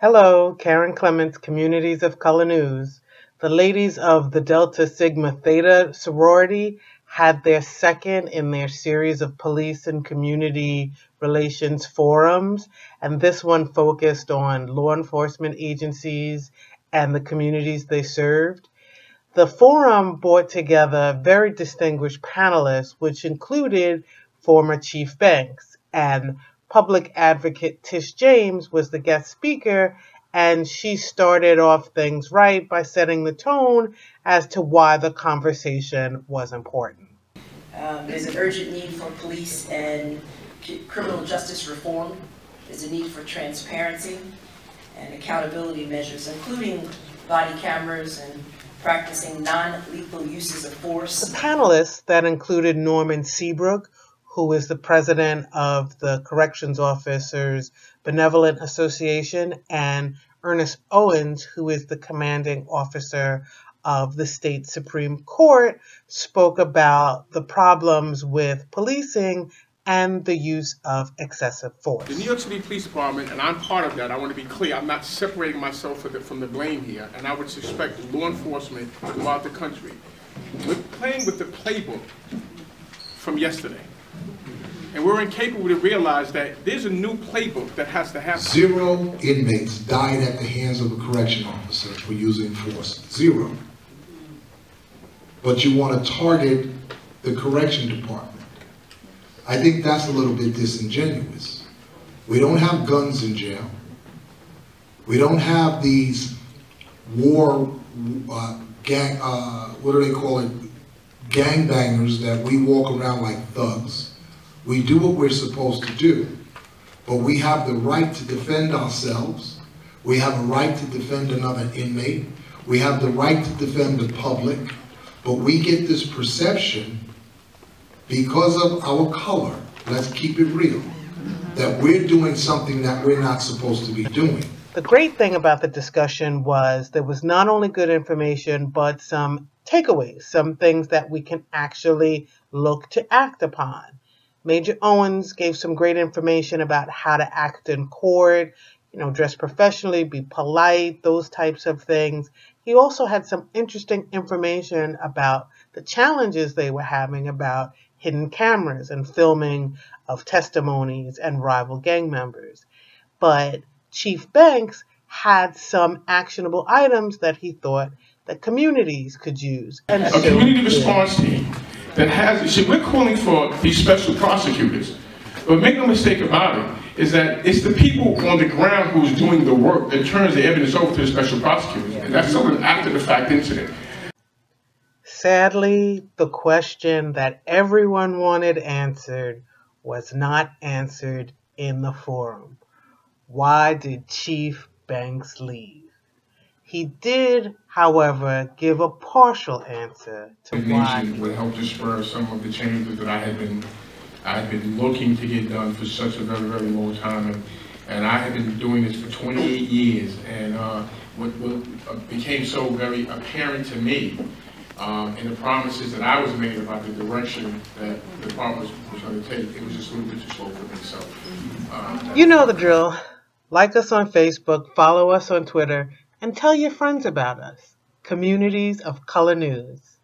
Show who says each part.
Speaker 1: Hello, Karen Clements, Communities of Color News. The ladies of the Delta Sigma Theta sorority had their second in their series of police and community relations forums, and this one focused on law enforcement agencies and the communities they served. The forum brought together very distinguished panelists, which included former Chief Banks and public advocate Tish James was the guest speaker, and she started off things right by setting the tone as to why the conversation was important.
Speaker 2: Um, there's an urgent need for police and criminal justice reform. There's a need for transparency and accountability measures, including body cameras and practicing non-lethal uses of force.
Speaker 1: The panelists that included Norman Seabrook, who is the president of the Corrections Officers Benevolent Association, and Ernest Owens, who is the commanding officer of the state Supreme Court, spoke about the problems with policing and the use of excessive force.
Speaker 3: The New York City Police Department, and I'm part of that, I want to be clear, I'm not separating myself from the, from the blame here, and I would suspect law enforcement throughout the country. We're playing with the playbook from yesterday. And we're incapable to realize that there's a new playbook that has to happen.
Speaker 4: Zero inmates died at the hands of a correction officer for using force. Zero. But you want to target the correction department. I think that's a little bit disingenuous. We don't have guns in jail. We don't have these war uh, gang, uh, what do they call it, gangbangers that we walk around like thugs. We do what we're supposed to do, but we have the right to defend ourselves. We have a right to defend another inmate. We have the right to defend the public, but we get this perception because of our color, let's keep it real, that we're doing something that we're not supposed to be doing.
Speaker 1: The great thing about the discussion was there was not only good information, but some takeaways, some things that we can actually look to act upon. Major Owens gave some great information about how to act in court, you know, dress professionally, be polite, those types of things. He also had some interesting information about the challenges they were having about hidden cameras and filming of testimonies and rival gang members. But Chief Banks had some actionable items that he thought that communities could use.
Speaker 3: And a so, community response team that has, see, we're calling for these special prosecutors. But make no mistake about it, is that it's the people on the ground who's doing the work that turns the evidence over to the special prosecutors. And that's sort of after the fact incident.
Speaker 1: Sadly, the question that everyone wanted answered was not answered in the forum. Why did Chief Banks leave? He did, however, give a partial answer to why.
Speaker 3: would help to spur some of the changes that I had been I had been looking to get done for such a very, very long time. And, and I had been doing this for 28 years. And uh, what, what became so very apparent to me um, and the promises that I was made about the direction that the department was going to take, it was just a little bit too slow for me. So,
Speaker 1: um, you know the drill. Like us on Facebook, follow us on Twitter, and tell your friends about us. Communities of Color News.